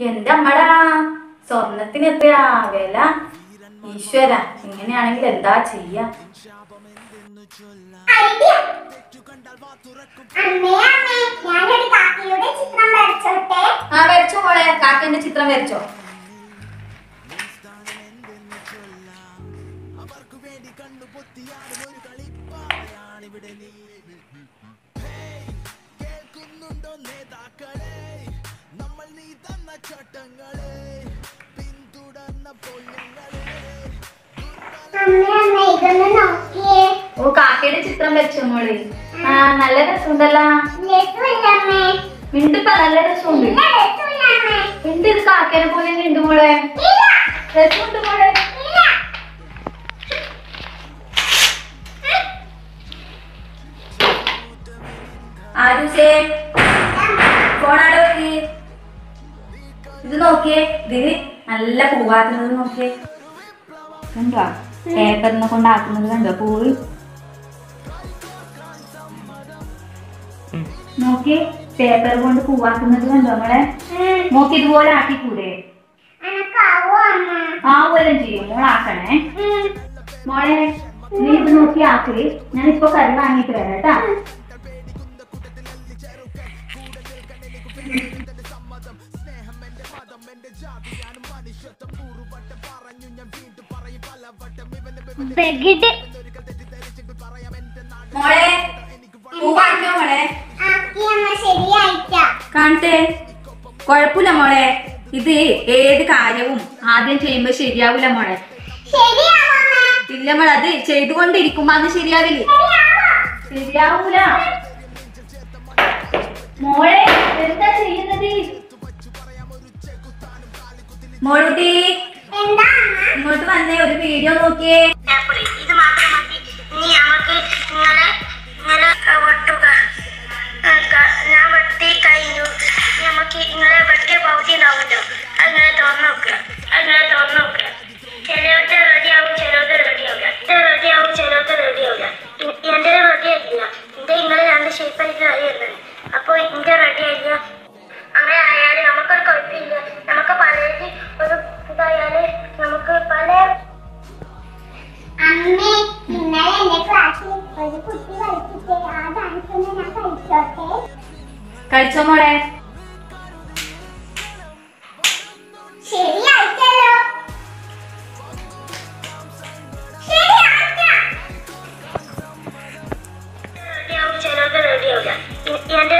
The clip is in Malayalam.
എന്റെ അമ്മടാ സ്വർണത്തിന് എത്രയാ വില? ഈശ്വര ഇങ്ങനെയാണെങ്കിൽ എന്താ ചെയ്യാ? കാക്കിന്റെ ആ വരച്ചോ മോളെ. നീ ചിത്രം വരച്ചോ. അമ്മേ അമ്മേ ഇതൊന്ന് നോക്കിയേ. ഓ കാക്കയുടെ ചിത്രം വെച്ചു മോൾ. ആ നല്ല രസമുണ്ടല്ലോ? മിണ്ടിപ്പ നല്ല രസമുണ്ട്. മിണ്ട് ഇത് കാക്കേനെ പോലെ ഉണ്ട് മോളെ. ഇല്ല. രസമുണ്ട് മോളെ. ഇല്ല. നോക്കിയേ. ഇതിന് നല്ല പൂവാക്കുന്നത് നോക്കിയേ. കണ്ടോ? പേപ്പറിനെ കൊണ്ടാക്കുന്നത് കണ്ടോ? പൂവ്? നോക്കി പേപ്പർ കൊണ്ട് പൂവാക്കുന്നത് കണ്ടോ നമ്മളെ നോക്കി ഇതുപോലെ ആക്കിക്കൂടെ? കൂടെ അമ്മ? ആ പോലെ ചെയ്യും മോളാക്കണേ. മോളെ നീ ഇത് നോക്കി ആക്കി. ഞാൻ ഇപ്പൊ കറി വാങ്ങിയിട്ട് വരാം കേട്ടാ. പ്രകൃതി മോളെ പൂവാക്കിയോ മോളെ. ആക്കി അമ്മ ശരിയായിട്ടാ. കാണട്ടെ. കൊഴപ്പില്ല മോളെ. ഇത് ഏത് കാര്യവും ആദ്യം ചെയ്യുമ്പോ ശരിയാവില്ല മോളെ. ഇല്ല മോളെ അത് ചെയ്തുകൊണ്ടിരിക്കുമ്പോ അത് ശരിയാവില്ല? ശരിയാവൂല. മോളെ എന്താ ചെയ്യുന്നത്? മോളുട്ടി ഇങ്ങോട്ട് വന്നേ ഒരു വീഡിയോ നോക്കിയേ. ഇത് മാത്രം മതി. ഇനി നമുക്ക് നിങ്ങളെ നിങ്ങളെ അമ്മേ ഇന്നലെ എന്റെ ക്ലാസ്സിൽ ഒരു കുട്ടി കളിച്ചിട്ട് ആ ഡാൻസ് ഒന്ന് ഞാൻ കളിച്ചോട്ടെ കളിച്ചോ മോളെ ശരിയായിട്ടല്ലോ ശരിയായിട്ടാ റെഡിയാവില്ല എന്റെ